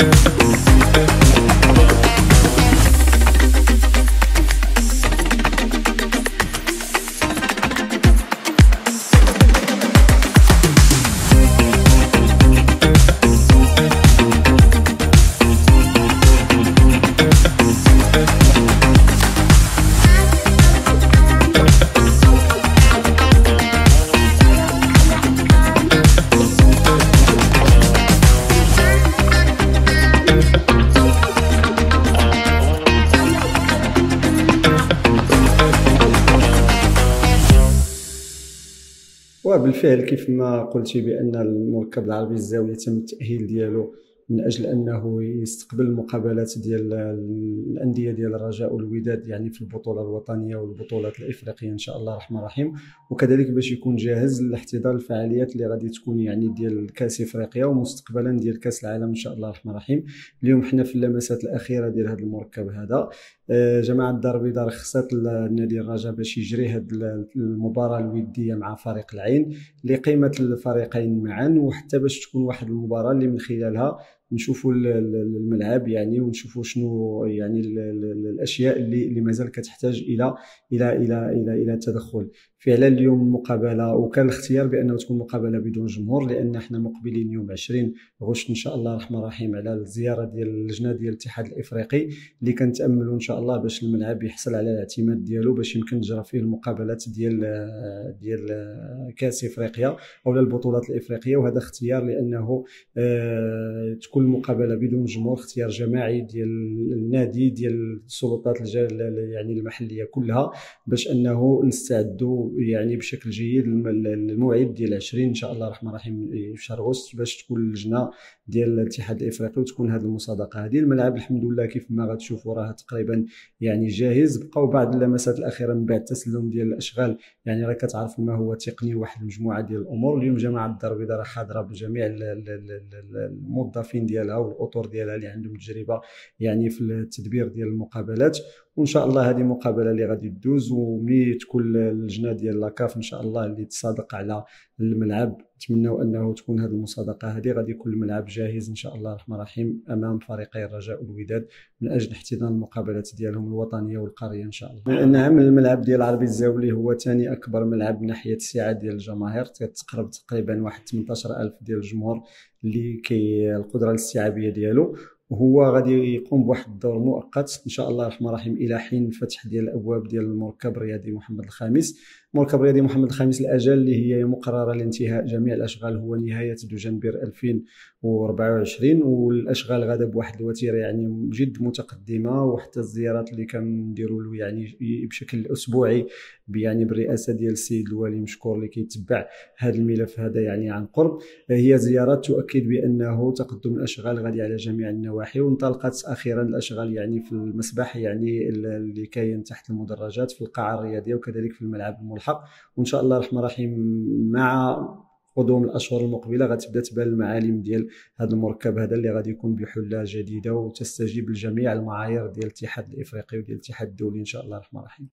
Yeah. بالفعل كيف ما قلتي بأن المركب العربي الزاوية تم التأهيل ديالو من أجل أنه يستقبل المقابلات ديال الأندية ديال الرجاء والوداد يعني في البطولة الوطنية والبطولات الإفريقية إن شاء الله الرحمن الرحيم. وكذلك باش يكون جاهز لاحتضان الفعاليات اللي غادي تكون يعني ديال كأس إفريقيا ومستقبلا ديال كأس العالم إن شاء الله الرحمن الرحيم. اليوم حنا في اللمسات الأخيرة ديال هذا المركب هذا آه، جماعة الدار البيضاء رخصت النادي الرجاء باش يجري هذه المباراة الودية مع فريق العين لقيمة الفريقين معا وحتى باش تكون واحد المباراة اللي من خلالها نشوفوا الملعب يعني ونشوفوا شنو يعني الأشياء اللي اللي مازال كتحتاج إلى إلى إلى إلى إلى تدخل فعلا اليوم المقابله وكان الاختيار بأنه تكون مقابلة بدون جمهور لأن إحنا مقبلين يوم 20 غشت إن شاء الله الرحمن الرحيم على الزيارة ديال اللجنة ديال الاتحاد الإفريقي اللي كنتأملوا إن شاء الله باش الملعب يحصل على الاعتماد ديالو باش يمكن تجرى فيه المقابلات ديال ديال كأس إفريقيا أو البطولات الإفريقية. وهذا اختيار لأنه آه، تكون المقابله بدون جمهور اختيار جماعي ديال النادي ديال السلطات يعني المحلية كلها باش أنه نستعدوا يعني بشكل جيد الموعد ديال 20 إن شاء الله الرحمن الرحيم في شهر غشت باش تكون اللجنة ديال الاتحاد الإفريقي وتكون هذه المصادقة. هذه الملعب الحمد لله كيف ما غتشوفوا راه تقريبا يعني جاهز. بقاو بعض اللمسات الأخيرة من بعد التسلم ديال الأشغال. يعني راه كتعرفوا ما هو تقني واحد المجموعة ديال الأمور. اليوم جماعة الدار البيضاء راه حاضرة بجميع الموظفين ديالها والأطر ديالها اللي عندهم تجربة يعني في التدبير ديال المقابلات. وإن شاء الله هذه مقابلة اللي غادي تدوز وملي تكون اللجنه ديال لاكاف. إن شاء الله اللي تصادق على الملعب نتمنوا أنه تكون هذه المصادقة هذه. غادي يكون الملعب جاهز إن شاء الله. الرحمن الرحيم أمام فريقي الرجاء والوداد من أجل احتضان المقابلات ديالهم الوطنية والقارية إن شاء الله. نعم. الملعب ديال العربي الزاولي هو ثاني أكبر ملعب من ناحية السعه ديال الجماهير. تقرب تقريبا واحد 18000 ديال الجمهور اللي كي القدرة الاستيعابية ديالو. وهو غادي يقوم بواحد الدور مؤقت. إن شاء الله الرحمن الرحيم إلى حين فتح ديال الأبواب ديال المركب الرياضي محمد الخامس. مركب رياضي محمد الخامس الأجل اللي هي مقررة لانتهاء جميع الأشغال هو نهاية دجنبر 2024 والأشغال غادا بواحد الوتيرة يعني جد متقدمة وحتى الزيارات اللي كنديروا له يعني بشكل أسبوعي يعني بالرئاسة ديال السيد الوالي مشكور اللي كيتبع هذا الملف هذا يعني عن قرب. هي زيارات تؤكد بأنه تقدم الأشغال غادي على جميع النواحي وانطلقت أخيرا الأشغال يعني في المسبح يعني اللي كاين تحت المدرجات في القاعة الرياضية وكذلك في الملعب الملحق. وإن شاء الله الرحمن الرحيم مع قدوم الأشهر المقبلة غتبدأ تبان المعالم ديال هذا المركب هذا اللي غادي يكون بحلة جديدة وتستجيب لجميع المعايير ديال الاتحاد الإفريقي وديال الاتحاد الدولي إن شاء الله الرحمن الرحيم.